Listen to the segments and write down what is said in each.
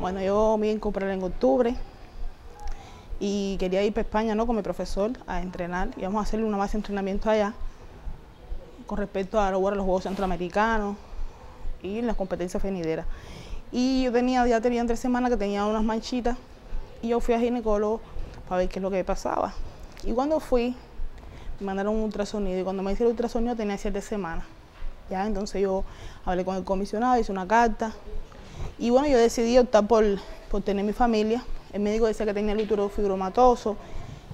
Bueno, yo me a en octubre y quería ir para España ¿no? con mi profesor a entrenar. Íbamos a hacerle una base de entrenamiento allá con respecto a los Juegos Centroamericanos y las competencias venideras. Y yo tenía, ya tenía tres semanas que tenía unas manchitas y yo fui a ginecólogo para ver qué es lo que pasaba. Y cuando fui, me mandaron un ultrasonido y cuando me hicieron el ultrasonido tenía siete semanas. Ya, entonces yo hablé con el comisionado, hice una carta y bueno, yo decidí optar por, por tener mi familia. El médico decía que tenía el útero fibromatoso,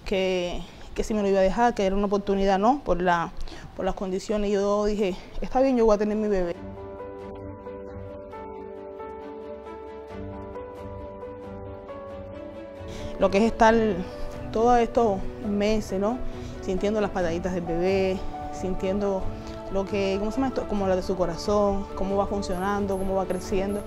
que, que si me lo iba a dejar, que era una oportunidad, ¿no? Por, la, por las condiciones. Yo dije, está bien, yo voy a tener mi bebé. Lo que es estar todos estos meses, ¿no? Sintiendo las pataditas del bebé, sintiendo lo que, ¿cómo se llama esto? Como la de su corazón, cómo va funcionando, cómo va creciendo.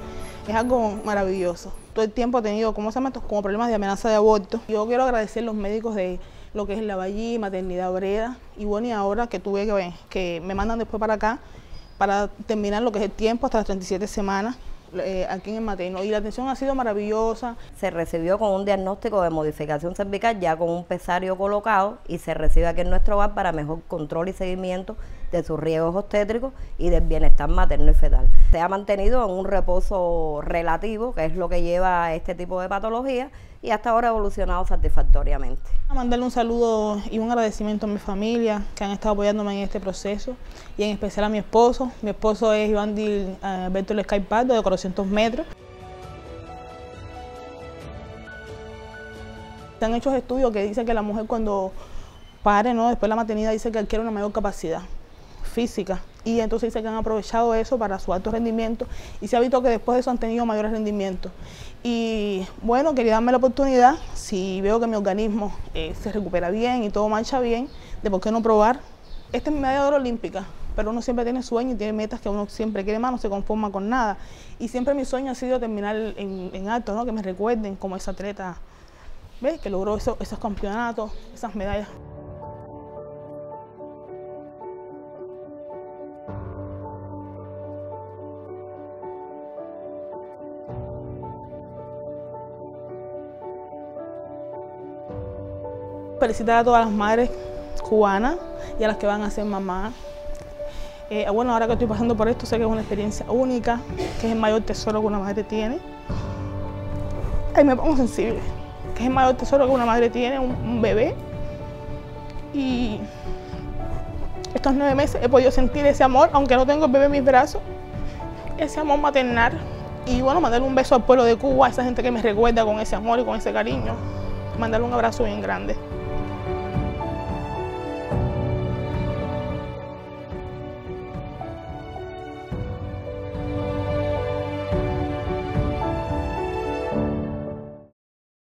Es algo maravilloso. Todo el tiempo he tenido, ¿cómo se llama esto? Como problemas de amenaza de aborto. Yo quiero agradecer a los médicos de lo que es la Vallí, Maternidad Obrera, y bueno, y ahora que tuve que, que me mandan después para acá, para terminar lo que es el tiempo hasta las 37 semanas, eh, aquí en el materno y la atención ha sido maravillosa. Se recibió con un diagnóstico de modificación cervical ya con un pesario colocado y se recibe aquí en nuestro hogar para mejor control y seguimiento de sus riesgos obstétricos y del bienestar materno y fetal. Se ha mantenido en un reposo relativo, que es lo que lleva a este tipo de patología, y hasta ahora ha evolucionado satisfactoriamente. A mandarle un saludo y un agradecimiento a mi familia que han estado apoyándome en este proceso y en especial a mi esposo. Mi esposo es Iván Di Alberto Lescay de 400 metros. Se han hecho estudios que dicen que la mujer cuando pare, ¿no? después de la maternidad, dice que adquiere una mayor capacidad física y entonces dice que han aprovechado eso para su alto rendimiento y se ha visto que después de eso han tenido mayores rendimientos. Y bueno, quería darme la oportunidad, si veo que mi organismo eh, se recupera bien y todo marcha bien, de por qué no probar. Esta es mi medalla de oro olímpica, pero uno siempre tiene sueños y tiene metas que uno siempre quiere más, no se conforma con nada. Y siempre mi sueño ha sido terminar en, alto, ¿no? que me recuerden como esa atleta ¿ves? que logró esos campeonatos, esas medallas. Felicitar a todas las madres cubanas y a las que van a ser mamá. Eh, bueno, ahora que estoy pasando por esto, sé que es una experiencia única, que es el mayor tesoro que una madre tiene. Ahí me pongo sensible, que es el mayor tesoro que una madre tiene, un, bebé. Y estos nueve meses he podido sentir ese amor, aunque no tengo el bebé en mis brazos, ese amor maternal. Y bueno, mandarle un beso al pueblo de Cuba, a esa gente que me recuerda con ese amor y con ese cariño. Mandarle un abrazo bien grande.